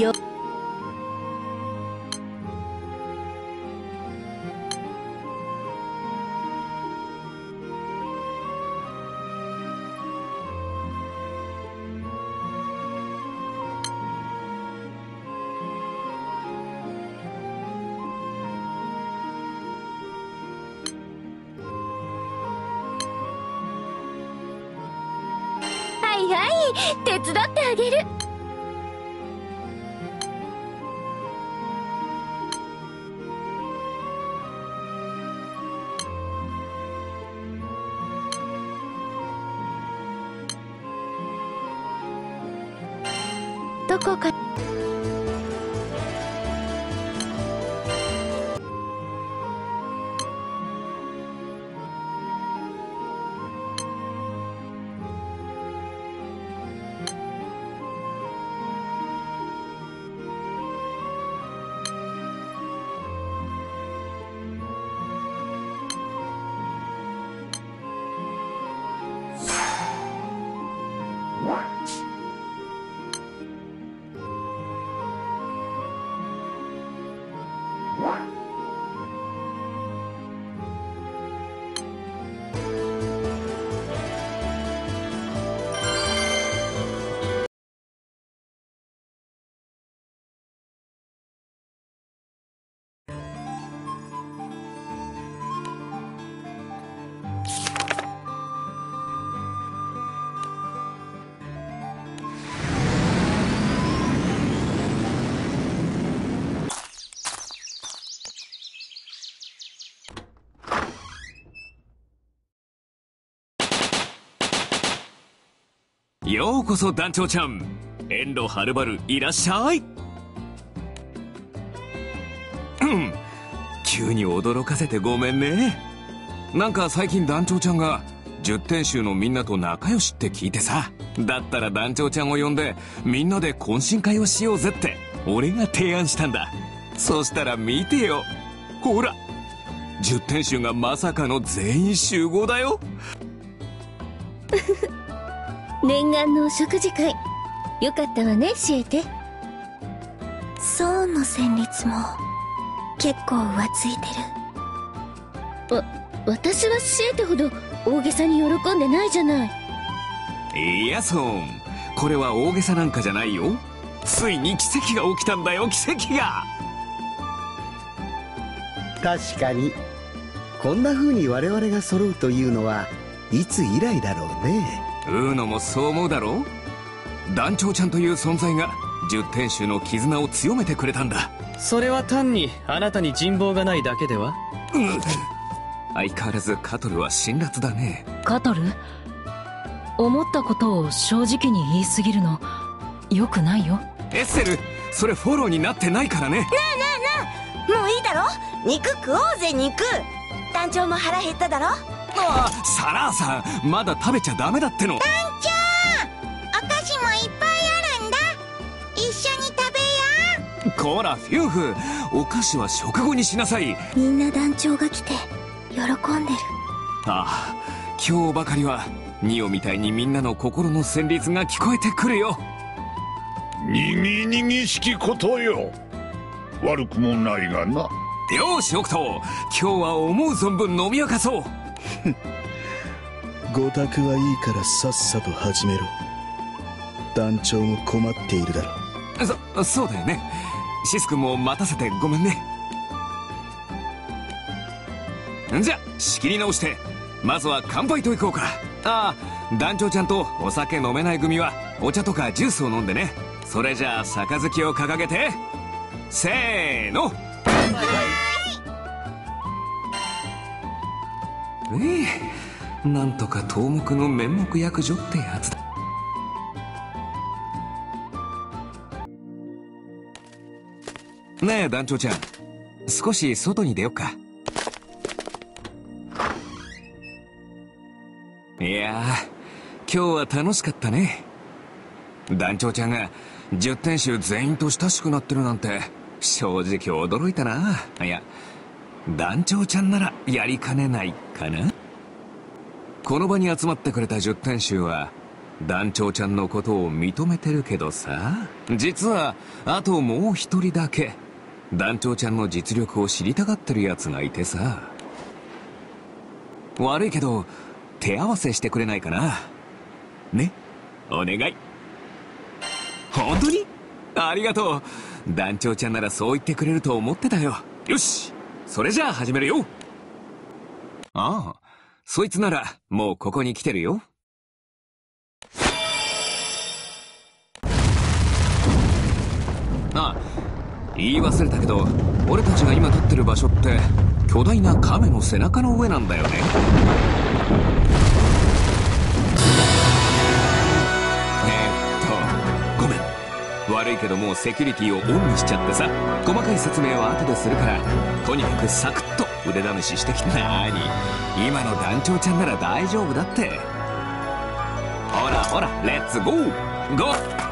よ。はいはい手伝ってあげる。どこか What? ようこそ団長ちゃん。遠路はるばるいらっしゃい。急に驚かせてごめんね。なんか最近団長ちゃんが十天衆のみんなと仲良しって聞いてさ。だったら団長ちゃんを呼んでみんなで懇親会をしようぜって俺が提案したんだ。そしたら見てよ。ほら。十天衆がまさかの全員集合だよ。念願のお食事会。よかったわねシエテ。ソーンの旋律も結構浮ついてる。わ私はシエテほど大げさに喜んでないじゃない。いやそんこれは大げさなんかじゃないよ。ついに奇跡が起きたんだよ奇跡が。確かに。こんな風に我々が揃うというのはいつ以来だろうねウーノもそう思うだろ団長ちゃんという存在が十天衆の絆を強めてくれたんだ。それは単にあなたに人望がないだけでは？うん。相変わらずカトルは辛辣だね。カトル？思ったことを正直に言いすぎるの？よくないよ。エッセルそれフォローになってないからね。もういいだろ？肉食おうぜ肉。団長も腹減っただろ？ああサラーさんまだ食べちゃダメだっての。団長お菓子もいっぱいあるんだ。一緒に食べよこらフューフ。お菓子は食後にしなさい。うみんな団長が来て喜んでる。ああ今日ばかりはニオみたいにみんなの心の旋律が聞こえてくるよ。にぎにぎしきことよ。悪くもないがな。よしオクト今日は思う存分飲み明かそうごたくはいいからさっさと始めろ。団長も困っているだろそそうだよね。シス君も待たせてごめんね。んじゃ仕切り直してまずは乾杯といこうか。ああ団長ちゃんとお酒飲めない組はお茶とかジュースを飲んでね。それじゃあ杯を掲げてせーの。ええ。なんとか頭目の面目役女ってやつだ。ねえ団長ちゃん。少し外に出よっか。いや今日は楽しかったね。団長ちゃんが十天衆全員と親しくなってるなんて正直驚いたな。いや団長ちゃんならやりかねない。かな？この場に集まってくれた十天衆は団長ちゃんのことを認めてるけどさ。実はあともう一人だけ団長ちゃんの実力を知りたがってるやつがいてさ。悪いけど手合わせしてくれないかな。ね？お願い。本当に？ありがとう。団長ちゃんならそう言ってくれると思ってたよ。よし！それじゃあ始めるよ。ああ。そいつならもうここに来てるよ。ああ。言い忘れたけど俺たちが今立ってる場所って巨大な亀の背中の上なんだよね。悪いけどもうセキュリティをオンにしちゃってさ細かい説明は後でするからとにかくサクッと腕試ししてきて。なーに今の団長ちゃんなら大丈夫だって。ほらほらレッツゴー！ゴー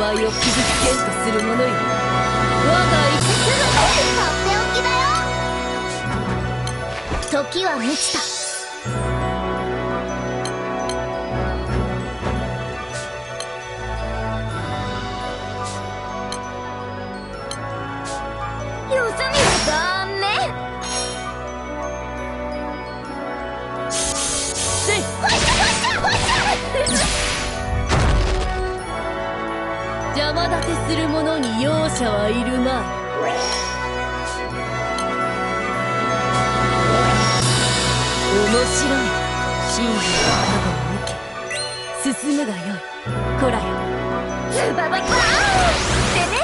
購買を傷つけんとする者よ。我が生きとっておきだよ時は満ちた。する者に容赦はいるまい面白い真理の加護を受け進むがよい。こらよ。ズバババーン！ってね。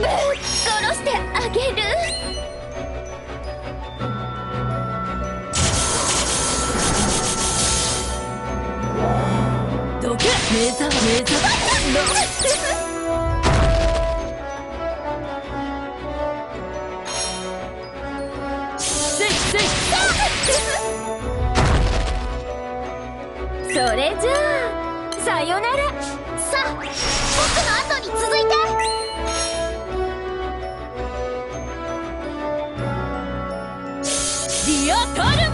ぶっ殺してあげる。目覚目覚せいせいそれじゃあさよならさあ僕の後に続いてディアタル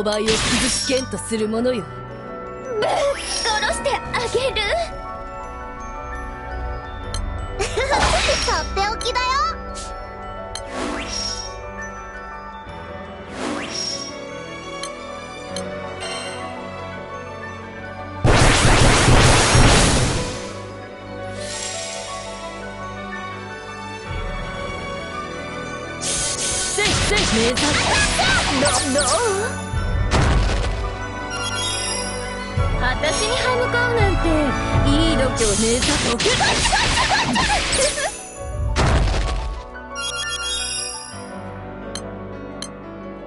勾配を崩し剣とする者よ。ぶっ殺してあげる。とっておきだよ。せいせい名産私に歯向かうなんていい度胸ねえさとけ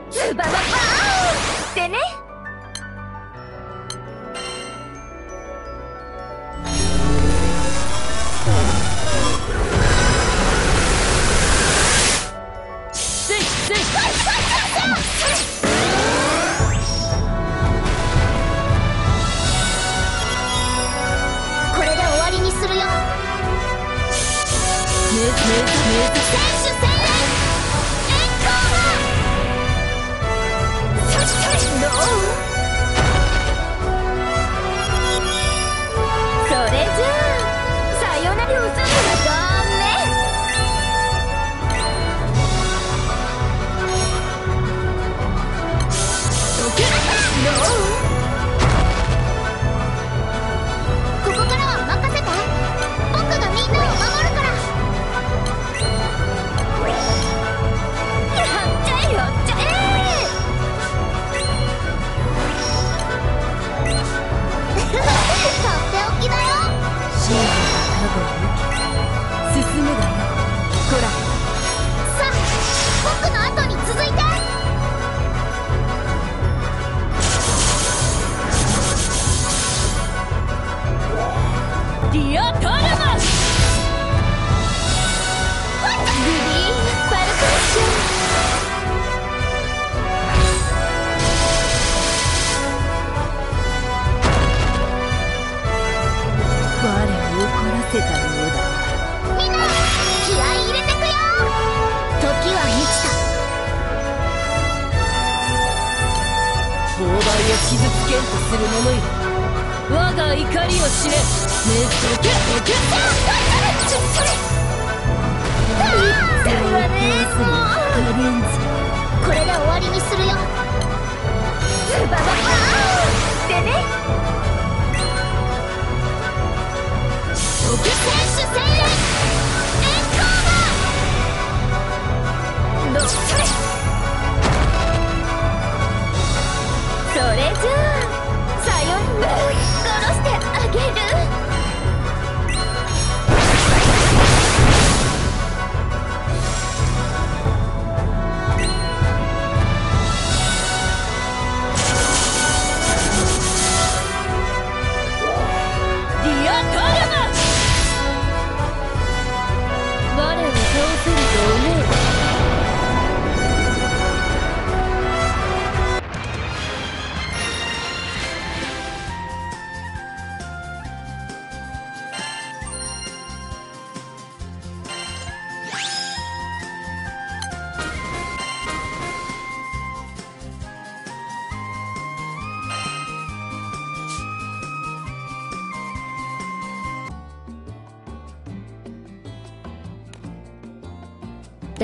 ズババ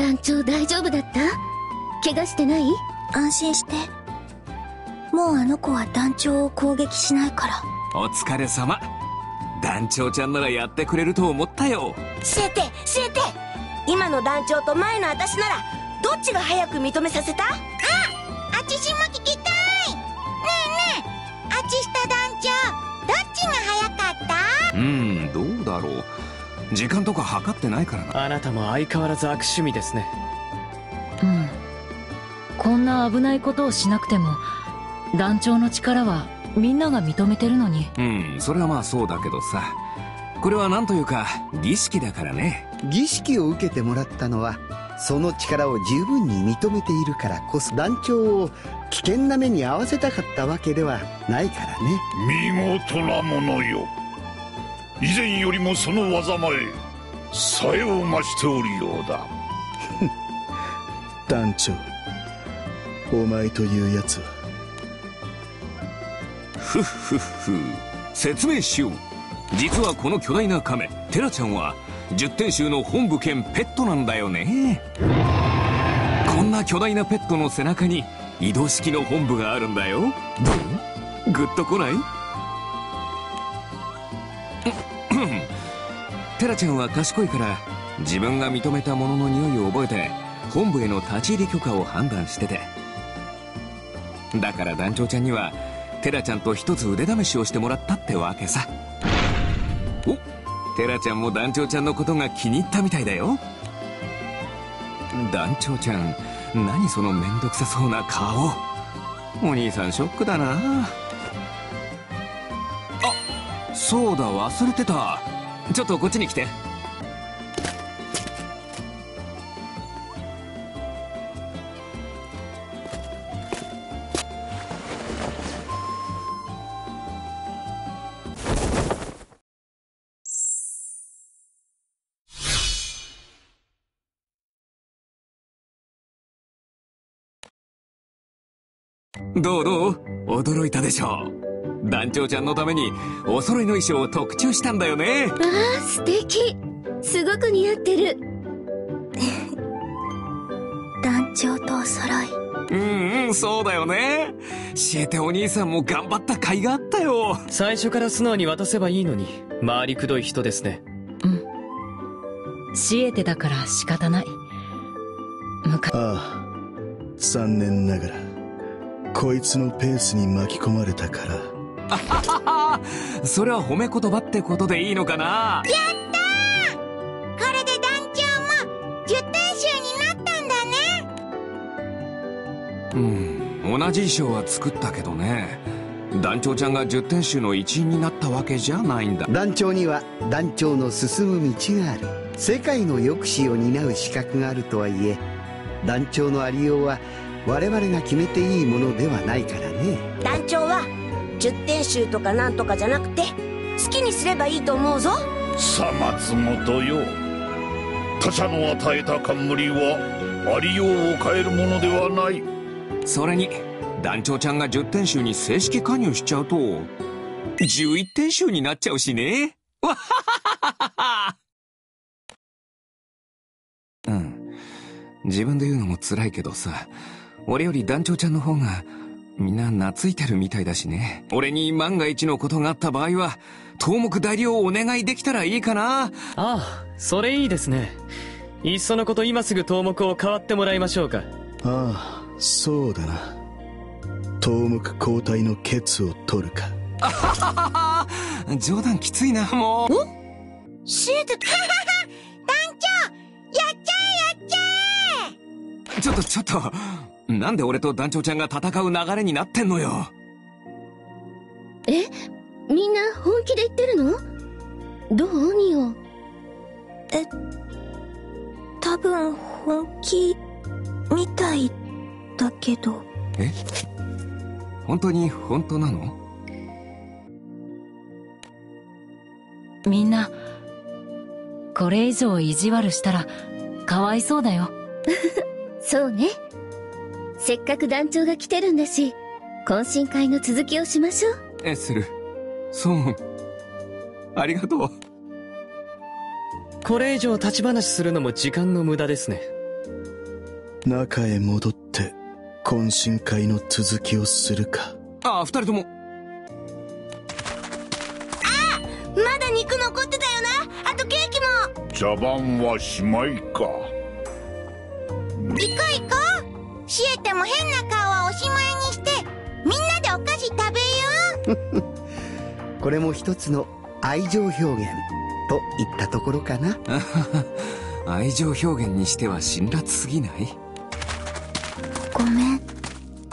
団長大丈夫だった？怪我してない？安心して。もうあの子は団長を攻撃しないから。お疲れ様。団長ちゃんならやってくれると思ったよ。教えて教えて。今の団長と前の私ならどっちが早く認めさせた？ああちしも聞きたい。ねえねえあちした団長どっちが早かった？うんどうだろう時間とか測ってないからな。あなたも相変わらず悪趣味ですね。うん。こんな危ないことをしなくても団長の力はみんなが認めてるのに。うんそれはまあそうだけどさ。これはなんというか儀式だからね。儀式を受けてもらったのはその力を十分に認めているからこそ団長を危険な目に遭わせたかったわけではないからね。見事なものよ以前よりもその技前さえを増しておるようだ。団長お前というやつは。ふっふっふ。説明しよう。実はこの巨大な亀テラちゃんは十天衆の本部兼ペットなんだよね。こんな巨大なペットの背中に移動式の本部があるんだよ。グッとこない？ちゃんは賢いから自分が認めたものの匂いを覚えて本部への立ち入り許可を判断してて。だから団長ちゃんにはテラちゃんと一つ腕試しをしてもらったってわけさ。おテラちゃんも団長ちゃんのことが気に入ったみたいだよ。団長ちゃん何そのめんどくさそうな顔。お兄さんショックだな。あそうだ忘れてた。ちょっとこっちに来て。どうどう？驚いたでしょう。団長ちゃんのためにお揃いの衣装を特注したんだよね。わあ素敵。すごく似合ってる。団長とお揃い。うんうんそうだよね。シエテお兄さんも頑張った甲斐があったよ。最初から素直に渡せばいいのに回りくどい人ですね。シエテだから仕方ない。むかああ残念ながらこいつのペースに巻き込まれたから それは褒め言葉ってことでいいのかな？これで団長も十天衆になったんだね。うん。同じ衣装は作ったけどね。団長ちゃんが十天衆の一員になったわけじゃないんだ。団長には団長の進む道がある。世界の抑止を担う資格があるとはいえ団長のありようは我々が決めていいものではないからね。団長は十天衆とかなんとかじゃなくて好きにすればいいと思うぞ。さ松本よ。他者の与えた冠はありようを変えるものではない。それに団長ちゃんが10点集に正式加入しちゃうと11点集になっちゃうしね。わははははうん。自分で言うのも辛いけどさ俺より団長ちゃんの方がみんな懐いてるみたいだしね。俺に万が一のことがあった場合は東目代理をお願いできたらいいかな。ああそれいいですね。いっそのこと今すぐ頭目を代わってもらいましょうか。ああそうだな。頭目交代のケツを取るか。あはははは冗談きついなもう。シート 団長やっちゃえやっちゃえ！ちょっとちょっとなんで俺と団長ちゃんが戦う流れになってんのよ。え？みんな本気で言ってるの？どう？ニオえ多分本気みたいだけど。え？本当に本当なの？みんなこれ以上意地悪したらかわいそうだよ。そうねせっかく団長が来てるんだし懇親会の続きをしましょう。エスルそう。ありがとう。これ以上立ち話するのも時間の無駄ですね。中へ戻って懇親会の続きをするか。ああ二人とも。まだ肉残ってたよな。あとケーキも。茶番はしまいか。行こう行こうシエテも変な顔はおしまいにしてみんなでお菓子食べよ これも一つの愛情表現といったところかな。愛情表現にしては辛辣すぎない？ごめん。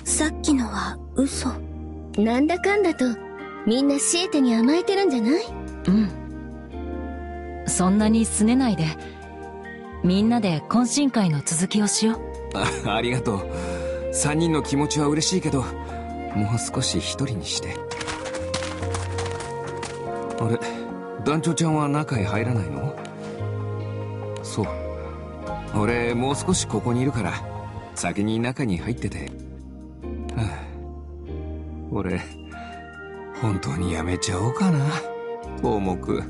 さっきのは嘘。なんだかんだとみんなシエテに甘えてるんじゃない？うん。そんなに拗ねないでみんなで懇親会の続きをしようあありがとう。3人の気持ちは嬉しいけどもう少し一人にして。あれ団長ちゃんは中へ入らないの？そう。俺もう少しここにいるから先に中に入ってて、はあ、俺本当にやめちゃおうかな。東木。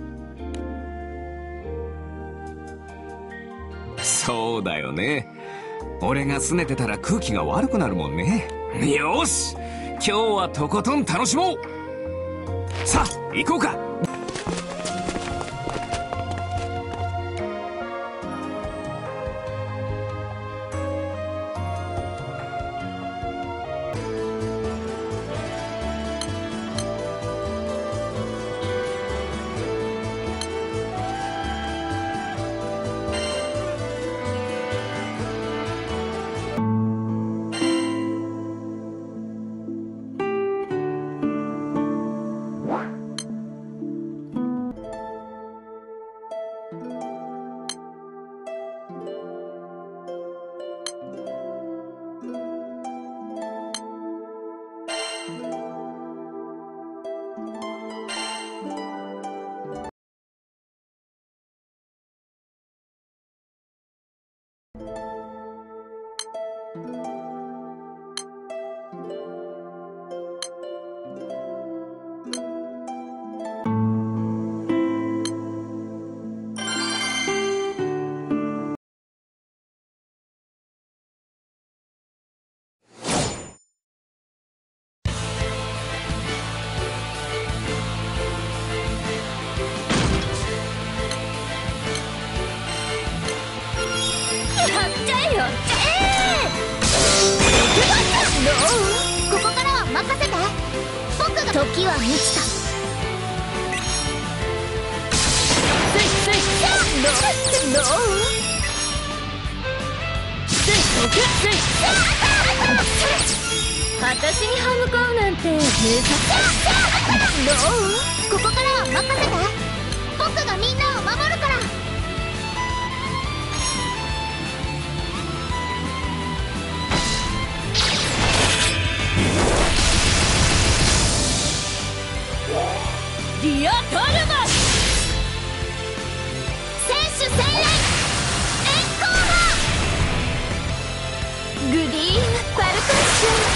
そうだよね。俺が拗ねてたら空気が悪くなるもんね。よし！今日はとことん楽しもう！さあ行こうか！私に歯向かうなんて無ゃどう？ここからは任せて僕がみんなを守るから。リアカルマ選手洗コー光ーグリーン。バルコンシュ。ン